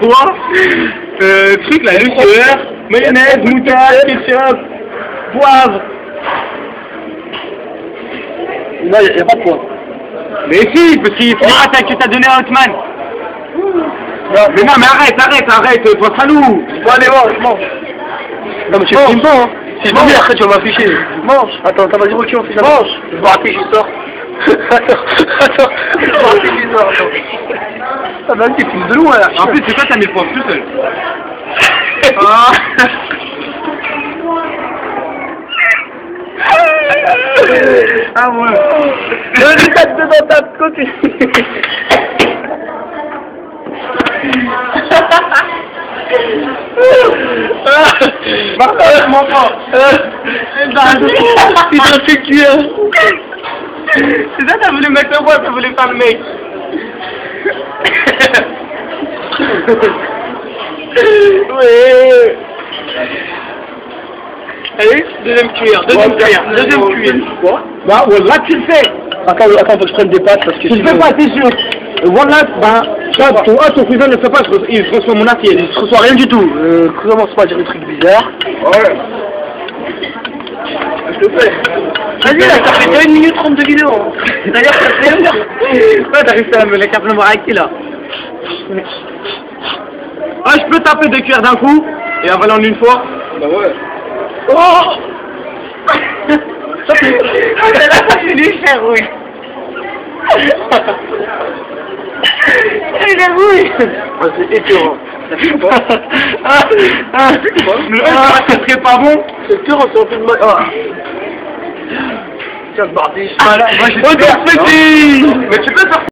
Quoi euh, Truc là, liqueur, mayonnaise, moutarde, ketchup, poivre. Non, il n'y a, pas de poids. Mais si, parce qu'il faut ah, que t'as donné à Hotman. Mais non, mais arrête, arrête, arrête, toi salou. Bon, allez, mange, mange. Non, mais tu filmes pas, hein. Si je mange, après tu vas m'afficher. Mange. Attends, t'as vas-y, recule, on fait ça. Mange. Je vais je sors. attends, attends. Ah, bah, tu filmes de loin, là. En plus, c'est toi qui as mis le poivre tout seul. ah. ah ouais. Le tête dedans ta continue. Martin, mon t'a fait cuire. C'est ça, t'as voulu mettre le bois, t'as voulu faire le mec. Ouais. Allez, deuxième cuillère, deuxième cuillère, deuxième cuillère. Bah, voilà, tu le fais. Attends, attends, faut que je prenne des pâtes parce que. Tu le fais pas, c'est sûr. Voilà, ben, toi, ton, ah, ton cousin ne fait pas, il reçoit mon assiette, il reçoit rien du tout. Euh, commence pas à dire des trucs bizarres. Ouais. Je te fais. Vas-y, là, ça fait déjà 1 minute 32 vidéos. D'ailleurs, ça fait une heure. Ouais, t'arrives à me les le qui là. Ah, je peux taper deux cuillères d'un coup et avaler en une fois Bah ouais. Oh Ça fait... Ah, là, ça fait du cher, oui. Il est rouille Ah, c'est épeurant. Ça fait pas Ah, ah, ah, ça serait pas bon C'est peu de mal. Tiens, bordel. Ah, là, moi, j'ai... Oh, Mais tu peux faire